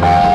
Bye.